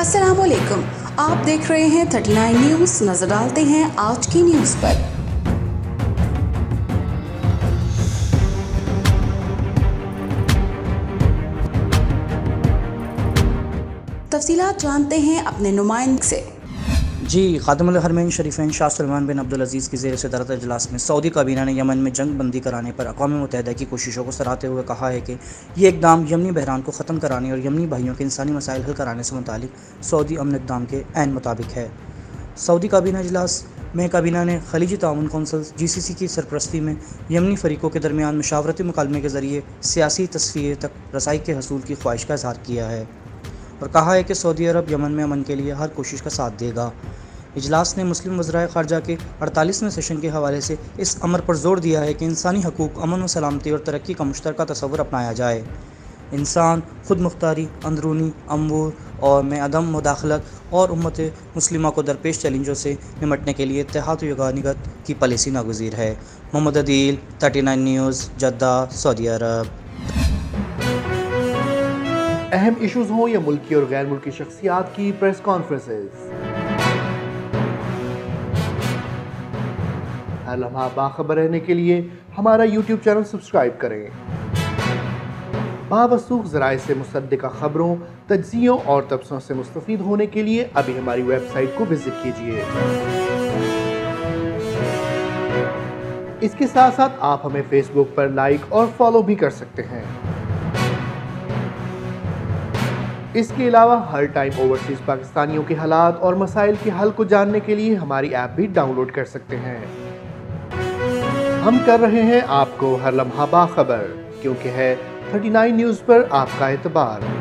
असलकुम आप देख रहे हैं 39 न्यूज़। नज़र डालते हैं आज की न्यूज़ पर। तफसीलात जानते हैं अपने नुमाइंद से। जी ख़ातमरमैन शरीफ़ैन शाह सलमान बिन अब्दुल अज़ीज़ की जेर सदरत अजलास में सऊदी काबीना ने यमन में जंग बंदी कराने पर अकवा मुतहदा की कोशिशों को सराहते हुए कहा है कि ये इकदाम यमनी बहरान को ख़त्म कराने और यमनी भाइयों के इंसानी मसाइल हल कराने से मुतल सऊदी अमन इकदाम के अन मुताबिक है। सऊदी काबीना अजलास में काबीना ने खलीजी ताउन कौंसल जी सी सी की सरपरस्ती में यमनी फरीक़ों के दरमियान मशावरती मुकालमे के ज़रिए सियासी तस्वीर तक रसाई के हसूल की ख्वाहिश का इजहार किया है और कहा है कि सऊदी अरब यमन में अमन के लिए हर कोशिश का साथ देगा। इजलास ने मुस्लिम वज्रा खारजा के अड़तालीसवें सेशन के हवाले से इस अमर पर ज़ोर दिया है कि इंसानी हकूक़ अमन व सलामती और तरक्की का मुश्तर तस्वर अपनाया जाए। इंसान खुद मुख्तारी, अंदरूनी, अमूर और में अदम मुदाखलत और उम्मत मुस्लिमा को दरपेश चैलेंजों से निमटने के लिए तहत युगानिगत की पॉलिसी नागजीर है। Mohammad Adeel, thirty nine news, Jeddah, Saudi अरब। अहम इश्यूज़ हों या मुल्की और गैर मुल्की शख्सियात की प्रेस कॉन्फ्रेंसेस। हर लम्हा बाखबर रहने के लिए हमारा यूट्यूब चैनल सब्सक्राइब करें। बावसूख ज़राए से मुसदा खबरों, तजियों और तबसों से मुस्तफ़ होने के लिए अभी हमारी वेबसाइट को विज़िट कीजिए। इसके साथ साथ आप हमें फेसबुक पर लाइक और फॉलो भी कर सकते हैं। इसके अलावा हर टाइम ओवरसीज़ पाकिस्तानियों के हालात और मसाइल के हल को जानने के लिए हमारी ऐप भी डाउनलोड कर सकते हैं। हम कर रहे हैं आपको हर लम्हा बाखबर, क्योंकि है 39 न्यूज़ पर आपका एतबार।